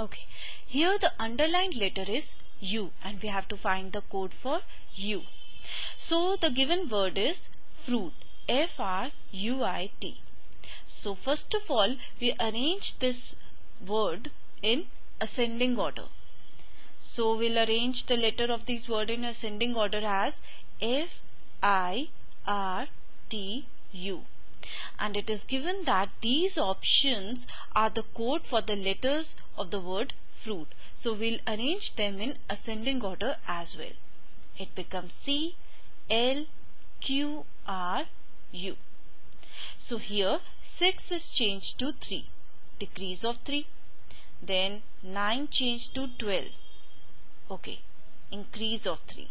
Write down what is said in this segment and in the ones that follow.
Okay, here the underlined letter is U and we have to find the code for U. So the given word is fruit, F-R-U-I-T. So first of all, we arrange this word in ascending order. So we'll arrange the letter of this word in ascending order as F, I, R, T, U and it is given that these options are the code for the letters of the word fruit. So we'll arrange them in ascending order as well. It becomes C, L, Q, R, U. So here 6 is changed to 3, decrease of 3. Then 9 changed to 12, okay, increase of 3.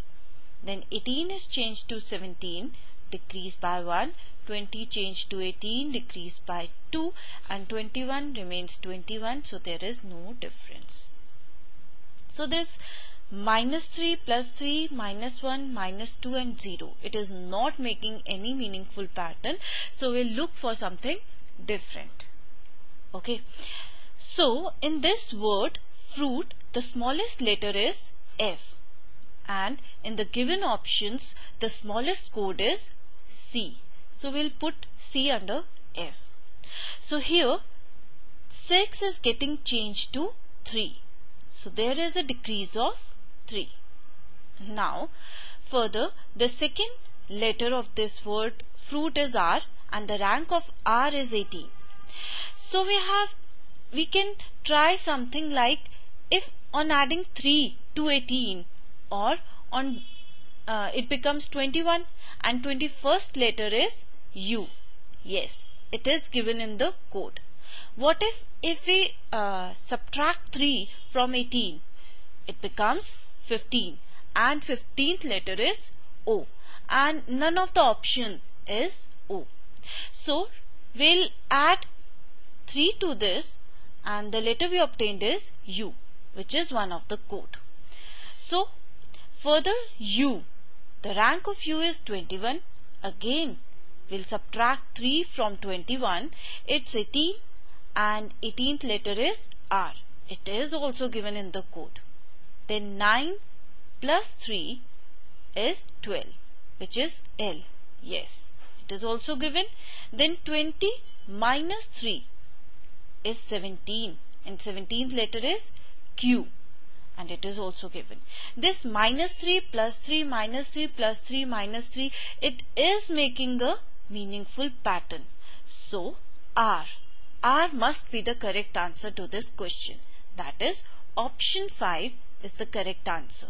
Then 18 is changed to 17, decrease by 1 20 changed to 18 decreased by 2 and 21 remains 21 so there is no difference. So this minus 3 plus 3 minus 1 minus 2 and 0 it is not making any meaningful pattern. So we'll look for something different. Okay. So in this word fruit the smallest letter is F. And in the given options the smallest code is C so we'll put C under F. So here 6 is getting changed to 3. So there is a decrease of 3. Now further the second letter of this word fruit is R and the rank of R is 18. So we have we can try something like if on adding 3 to 18 or on uh, it becomes 21 and 21st letter is U. Yes, it is given in the code. What if if we uh, subtract 3 from 18? It becomes 15 and 15th letter is O and none of the option is O. So we'll add 3 to this and the letter we obtained is U which is one of the code. So further U, the rank of U is 21 again We'll subtract 3 from 21. It's 18 and 18th letter is R. It is also given in the code. Then 9 plus 3 is 12 which is L. Yes, it is also given. Then 20 minus 3 is 17 and 17th letter is Q and it is also given. This minus 3 plus 3 minus 3 plus 3 minus 3 it is making a meaningful pattern. So, R. R must be the correct answer to this question. That is, option 5 is the correct answer.